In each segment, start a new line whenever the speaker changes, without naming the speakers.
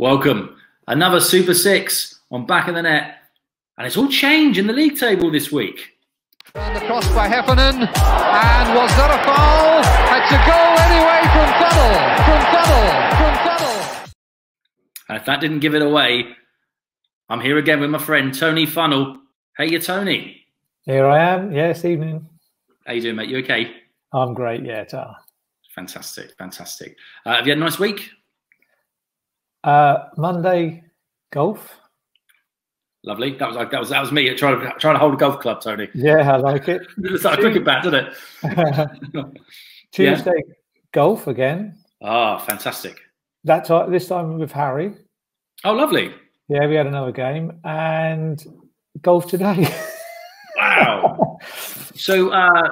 Welcome. Another Super Six on Back of the Net. And it's all change in the league table this week.
And the cross by Heffernan. And was that a foul? It's a goal anyway from Funnell. From Funnell. From Funnell.
And if that didn't give it away, I'm here again with my friend Tony Funnell. Hey, you Tony.
Here I am. Yes, evening.
How you doing, mate? You okay?
I'm great. Yeah, ta.
Fantastic, fantastic. Uh, have you had a nice week?
Uh, Monday, golf.
Lovely. That was like that was that was me trying to trying to hold a golf club, Tony.
Yeah, I like it.
It's like a cricket bat, doesn't it?
Tuesday, yeah. golf again.
Ah, oh, fantastic.
That time, this time with Harry.
Oh, lovely.
Yeah, we had another game and golf today.
wow. So, uh,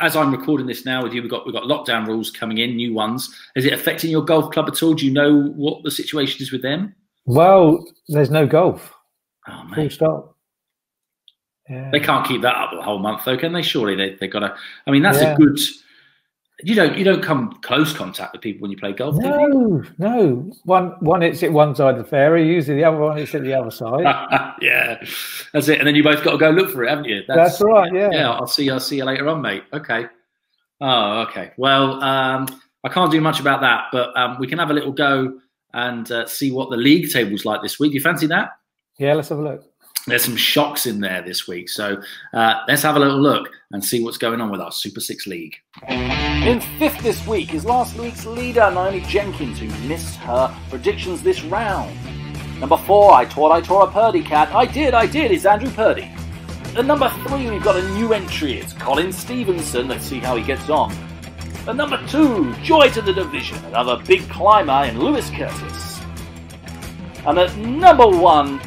as I'm recording this now with you, we've got we've got lockdown rules coming in, new ones. Is it affecting your golf club at all? Do you know what the situation is with them?
Well, there's no golf.
Oh,
Full stop.
Yeah. They can't keep that up the whole month, though, can they? Surely they they got to. I mean, that's yeah. a good. You don't you don't come close contact with people when you play golf.
No, no. One one hits it one side of the fairway, usually the other one hits it the other side.
yeah, that's it. And then you both got to go look for it, haven't you?
That's, that's right. Yeah.
Yeah. I'll see. I'll see you later on, mate. Okay. Oh, okay. Well, um, I can't do much about that, but um, we can have a little go and uh, see what the league table's like this week. Do you fancy that?
Yeah, let's have a look.
There's some shocks in there this week. So uh, let's have a little look and see what's going on with our Super Six League. In fifth this week is last week's leader, Naomi Jenkins, who missed her predictions this round. Number four, I taught I tore a Purdy cat. I did, I did, it's Andrew Purdy. At number three, we've got a new entry. It's Colin Stevenson. Let's see how he gets on. At number two, joy to the division. Another big climber in Lewis Curtis. And at number one,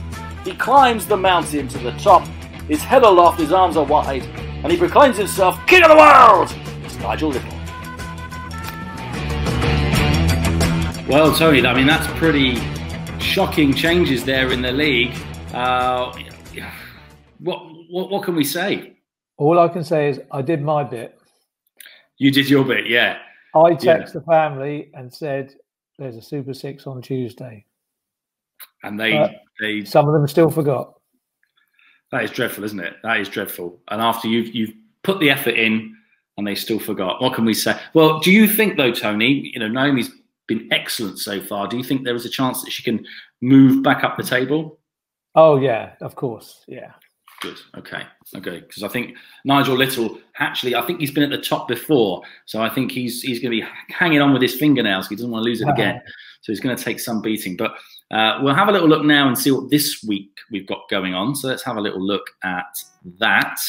he climbs the mountain to the top, his head aloft, his arms are wide, and he proclaims himself King of the World! It's Nigel Little. Well, Tony, I mean, that's pretty shocking changes there in the league. Uh, what, what, what can we say?
All I can say is I did my bit.
You did your bit, yeah.
I texted yeah. the family and said, "There's a Super Six on Tuesday."
And they uh, they
some of them still forgot.
That is dreadful, isn't it? That is dreadful. And after you've you've put the effort in, and they still forgot. What can we say? Well, do you think though, Tony? You know, Naomi's been excellent so far. Do you think there is a chance that she can move back up the table?
Oh yeah, of course, yeah.
Good. Okay. Okay. Because I think Nigel Little actually, I think he's been at the top before, so I think he's he's going to be hanging on with his fingernails. He doesn't want to lose it again, so he's going to take some beating. But uh, we'll have a little look now and see what this week we've got going on. So let's have a little look at that.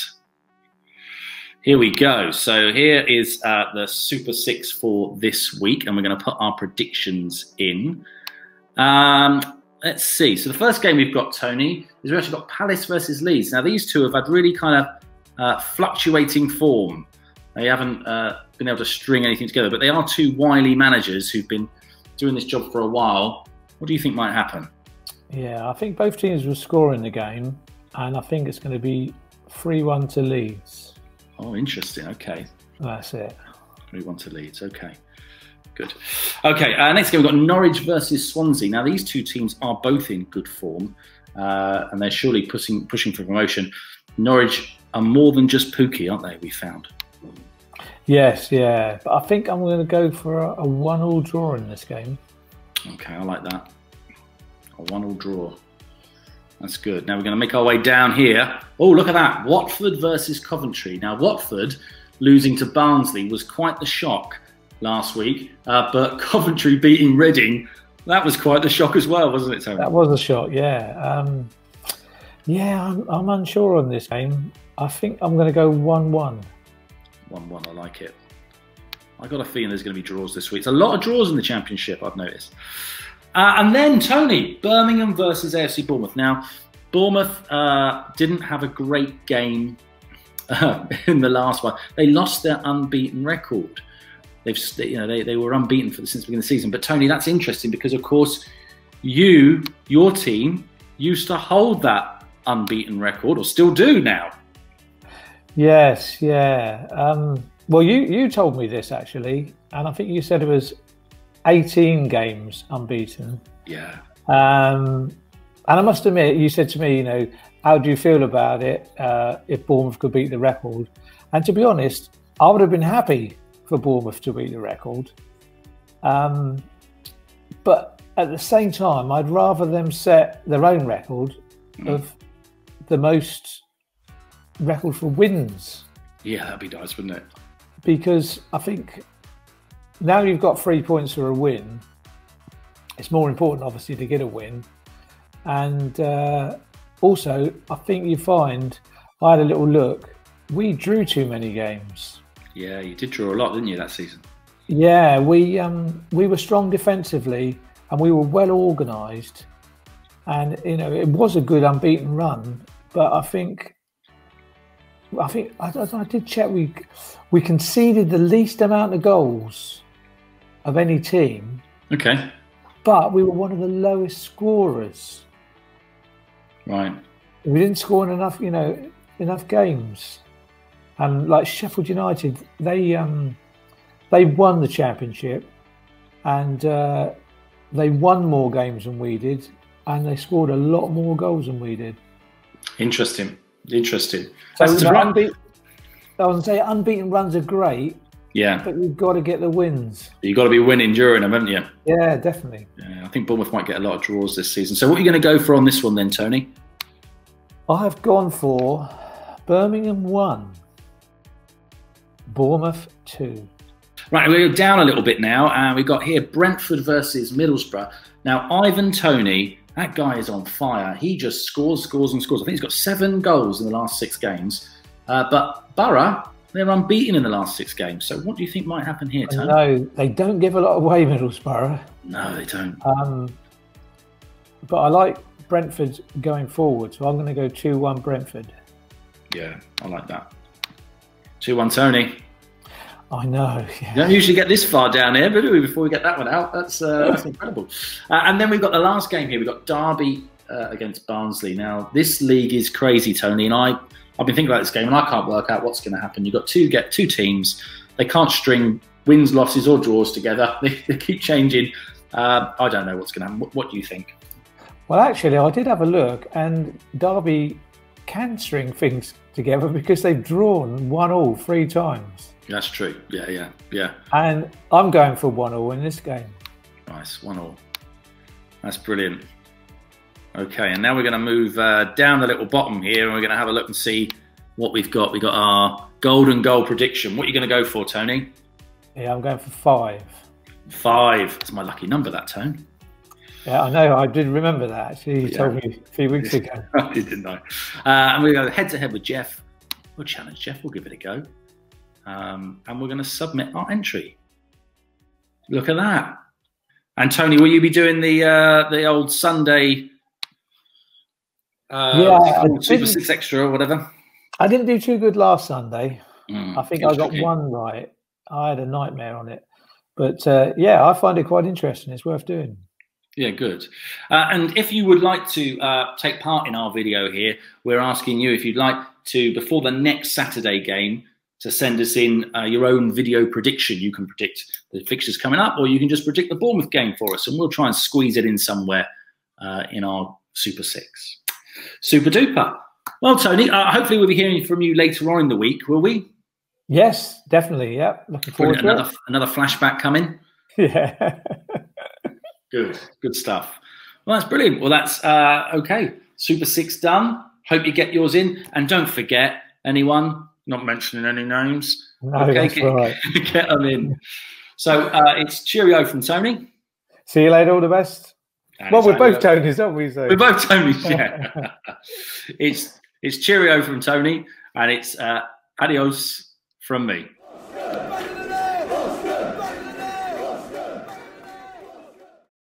Here we go. So here is uh, the Super Six for this week, and we're going to put our predictions in. Um, let's see. So the first game we've got, Tony, is we've actually got Palace versus Leeds. Now these two have had really kind of uh, fluctuating form. They haven't uh, been able to string anything together, but they are two wily managers who've been doing this job for a while. What do you think might happen?
Yeah, I think both teams will score in the game, and I think it's going to be 3 1 to Leeds.
Oh, interesting. Okay.
That's it.
3 1 to Leeds. Okay. Good. Okay, uh, next game we've got Norwich versus Swansea. Now, these two teams are both in good form, uh, and they're surely pushing, pushing for promotion. Norwich are more than just Pukki, aren't they? We found.
Yes, yeah. But I think I'm going to go for a, a one all draw in this game.
Okay, I like that. A one all draw. That's good. Now we're going to make our way down here. Oh, look at that. Watford versus Coventry. Now, Watford losing to Barnsley was quite the shock last week, uh, but Coventry beating Reading, that was quite the shock as well, wasn't it, Tony?
That was a shock, yeah. Um, yeah, I'm, I'm unsure on this game. I think I'm going to go 1 1.
1 1, I like it. I got a feeling there's going to be draws this week. It's a lot of draws in the championship, I've noticed. Uh, and then Tony, Birmingham versus AFC Bournemouth. Now, Bournemouth uh, didn't have a great game uh, in the last one. They lost their unbeaten record. They've, you know, they, they were unbeaten for the, since the beginning of the season. But Tony, that's interesting because, of course, you, your team, used to hold that unbeaten record, or still do now.
Yes, yeah. Um, well, you you told me this actually, and I think you said it was 18 games unbeaten.
Yeah.
Um, and I must admit, you said to me, you know, how do you feel about it uh, if Bournemouth could beat the record? And to be honest, I would have been happy for Bournemouth to beat the record. Um, but at the same time, I'd rather them set their own record mm. of the most record for wins.
Yeah, that'd be nice, wouldn't it?
Because I think now you've got three points for a win. It's more important, obviously, to get a win. And uh, also, I think you find I had a little look. We drew too many games.
Yeah, you did draw a lot, didn't you, that season?
Yeah, we um, we were strong defensively and we were well organised, and you know it was a good unbeaten run. But I think, I think I, I did check. We we conceded the least amount of goals of any team.
Okay.
But we were one of the lowest scorers.
Right.
We didn't score in enough, you know, enough games. And like Sheffield United, they um, they won the championship, and uh, they won more games than we did, and they scored a lot more goals than we did.
Interesting, interesting.
So unbe- I was say unbeaten runs are great.
Yeah,
but you've got to get the wins.
You've got to be winning during them, haven't you?
Yeah, definitely.
Yeah, I think Bournemouth might get a lot of draws this season. So, what are you going to go for on this one then, Tony?
I've gone for Birmingham one, Bournemouth two.
Right, we're down a little bit now, and we've got here Brentford versus Middlesbrough. Now, Ivan Toney, that guy is on fire. He just scores, scores, and scores. I think he's got seven goals in the last six games. Uh, but Borough, they're unbeaten in the last six games. So, what do you think might happen here, Tony?
No, they don't give a lot away, Middlesbrough.
No, they don't.
Um, but I like Brentford going forward, so I'm going to go 2 1 Brentford.
Yeah, I like that. 2 1 Tony.
I know.
Yeah. You don't usually get this far down here, but before we get that one out, that's uh, that's incredible. Uh, and then we've got the last game here. We've got Derby uh, against Barnsley. Now, this league is crazy, Tony, and I I've been thinking about this game, and I can't work out what's going to happen. You've got two get two teams. They can't string wins, losses, or draws together. They, they keep changing. Uh, I don't know what's going to happen. What, what do you think?
Well, actually, I did have a look, and Derby can string things together because they've drawn one all three times.
That's true. Yeah, yeah, yeah.
And I'm going for one all in this game.
Nice, one all. That's brilliant. Okay, and now we're going to move uh, down the little bottom here, and we're going to have a look and see what we've got. We've got our golden goal prediction. What are you going to go for, Tony?
Yeah, I'm going for five.
Five. It's my lucky number, that, Tone.
Yeah, I know. I did remember that. Actually, you yeah. told me a few weeks ago.
I didn't know. Uh, and we go head to head with Jeff. We'll challenge Jeff. We'll give it a go um, and we're going to submit our entry. Look at that. And Tony, will you be doing the uh, the old Sunday uh, yeah, Super Six Extra or whatever?
I didn't do too good last Sunday. Mm, I think I got tricky. one right. I had a nightmare on it, but uh, yeah, I find it quite interesting. It's worth doing.
Yeah, good. Uh, and if you would like to uh, take part in our video here, we're asking you if you'd like to, before the next Saturday game, to send us in uh, your own video prediction. You can predict the fixtures coming up, or you can just predict the Bournemouth game for us, and we'll try and squeeze it in somewhere uh, in our Super Six. Super duper. Well, Tony, uh, hopefully we'll be hearing from you later on in the week, will we?
Yes, definitely. Yeah, looking forward
Brilliant. to another, it. Another flashback coming.
Yeah.
good, good stuff. Well, that's brilliant. Well, that's uh, okay. Super Six done. Hope you get yours in, and don't forget anyone not mentioning any names.
No, okay, get, right.
get them in. So uh, it's cheerio from Tony.
See you later. All the best. And well, we're both Tonys, aren't we? So.
We're both Tonys. Yeah. it's it's cheerio from Tony, and it's uh, adios from me.